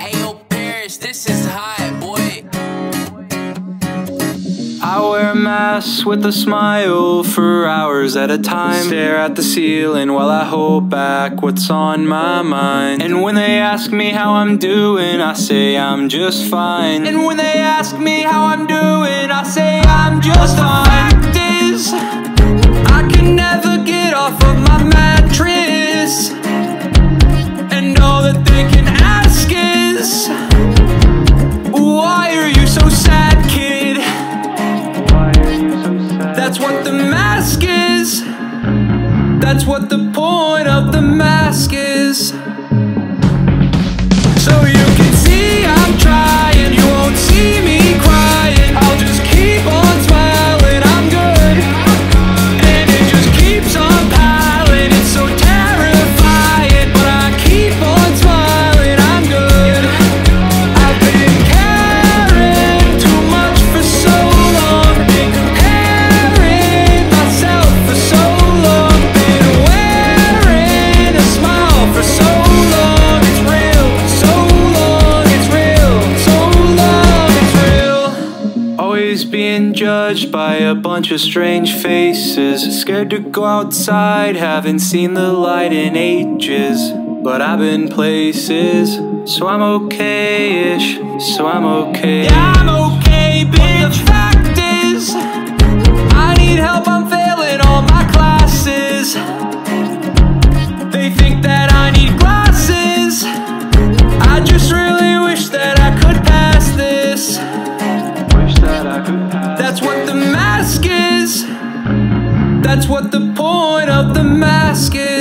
Ayo, Paris, this is hot, boy. I wear a mask with a smile for hours at a time. Stare at the ceiling while I hold back what's on my mind. And when they ask me how I'm doing, I say I'm just fine. And when they ask me how I'm doing, I say I'm just fine. The mask is. That's what the point of the mask is. Always being judged by a bunch of strange faces. Scared to go outside, haven't seen the light in ages. But I've been places, so I'm okay ish, so I'm okay. Yeah, I'm okay, bitch. The fact is, I need help, I'm failing all my classes. They think that I need glasses. I just really That's what the point of the mask is.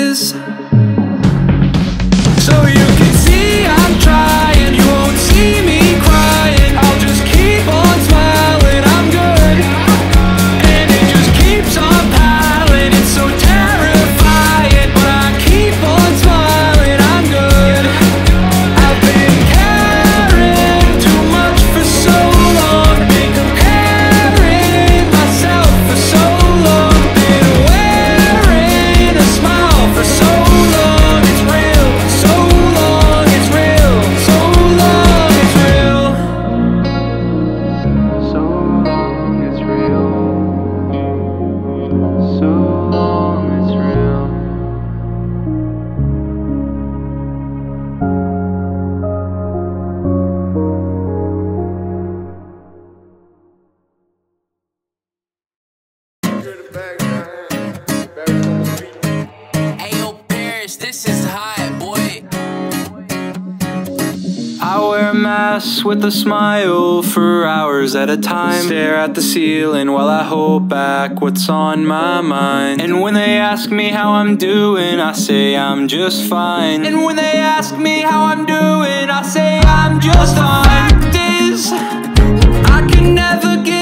Paris, this is hot, boy. I wear a mask with a smile for hours at a time. Stare at the ceiling while I hold back what's on my mind. And when they ask me how I'm doing, I say I'm just fine. And when they ask me how I'm doing, I say I'm just fine. Fact is, I can never get.